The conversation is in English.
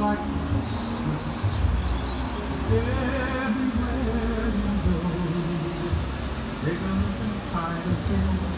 everywhere you go. Take a look and find a tale,